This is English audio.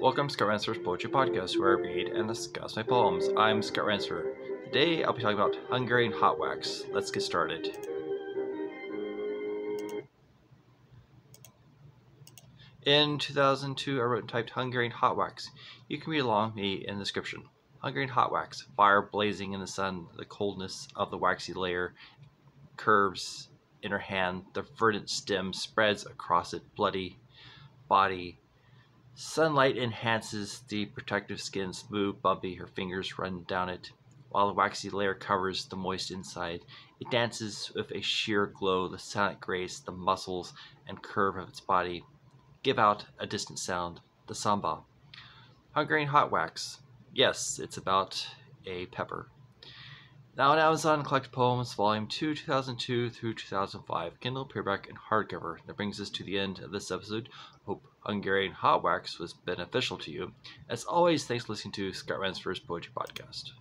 Welcome to Scott Ransopher's Poetry Podcast, where I read and discuss my poems. I'm Scott Ransopher. Today I'll be talking about Hungarian hot wax. Let's get started. In 2002, I wrote and typed Hungarian hot wax. You can read along me in the description. Hungarian hot wax, fire blazing in the sun, the coldness of the waxy layer curves in her hand, the verdant stem spreads across it, bloody body Sunlight enhances the protective skin, smooth, bumpy, her fingers run down it. While the waxy layer covers the moist inside, it dances with a sheer glow, the silent grace, the muscles and curve of its body give out a distant sound, the samba. Hungarian hot wax. Yes, it's about a pepper. Now on Amazon, Collect Poems, Volume 2, 2002 through 2005, Kindle, paperback, and hardcover. That brings us to the end of this episode. Hope Hungarian Hot Wax was beneficial to you. As always, thanks for listening to Scott Ransopher's Poetry Podcast.